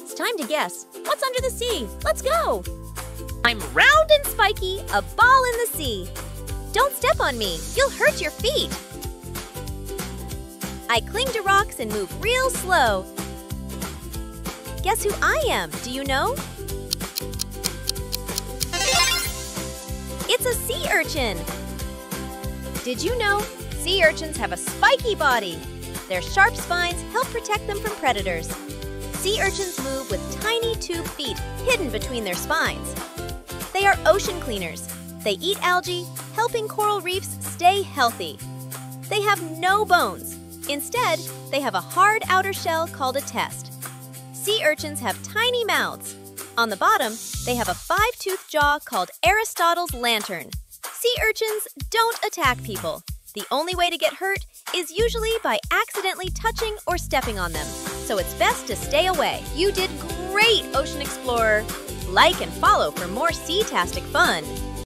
It's time to guess. What's under the sea? Let's go! I'm round and spiky, a ball in the sea. Don't step on me, you'll hurt your feet. I cling to rocks and move real slow. Guess who I am? Do you know? It's a sea urchin. Did you know sea urchins have a spiky body? Their sharp spines help protect them from predators. Sea urchins move with tiny tube feet hidden between their spines. They are ocean cleaners. They eat algae, helping coral reefs stay healthy. They have no bones. Instead, they have a hard outer shell called a test. Sea urchins have tiny mouths. On the bottom, they have a five-toothed jaw called Aristotle's lantern. Sea urchins don't attack people. The only way to get hurt is usually by accidentally touching or stepping on them, so it's best to stay away. You did great, Ocean Explorer! Like and follow for more sea-tastic fun.